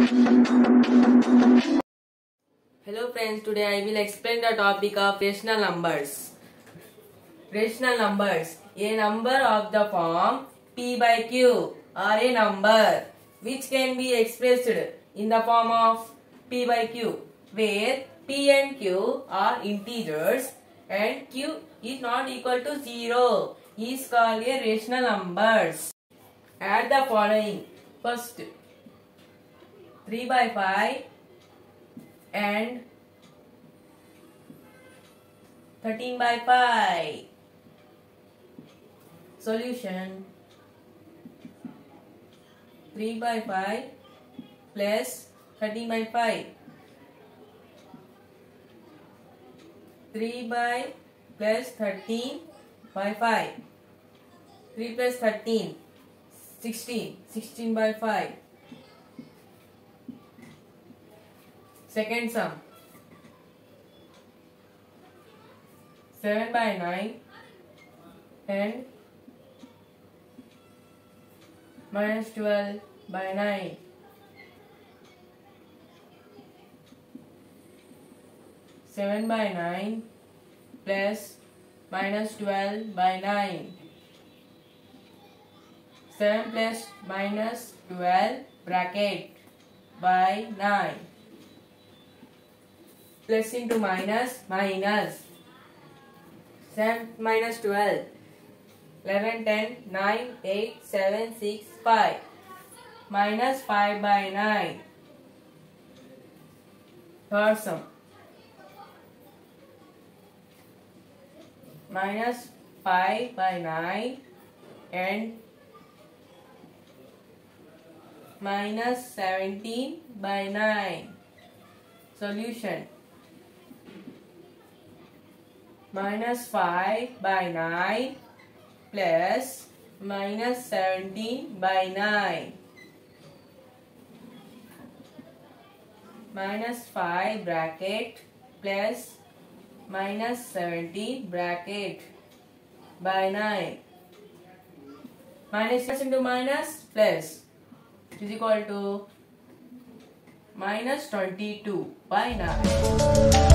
Hello friends, today I will explain the topic of rational numbers. Rational numbers. A number of the form p by q or a number which can be expressed in the form of p by q where p and q are integers and q is not equal to 0 is called a rational numbers. Add the following. First 3 by 5 and 13 by 5. Solution 3 by 5 plus 13 by 5. 3 by plus 13 by 5. 3 plus 13 16. 16 by 5. Second sum 7 by 9 and minus 12 by 9. Seven by nine plus minus twelve by nine. Seven plus minus twelve bracket by nine. Plus into minus minus. 7 minus 12. 11, 10, 9, 8, 7, 6, 5. Minus 5 by 9. Third sum. Minus 5 by 9 and minus 17 by 9. Solution. Minus 5 by 9 plus minus 17 by 9 minus 5 bracket plus minus 70 bracket by 9 minus into minus plus is equal to minus 22 by 9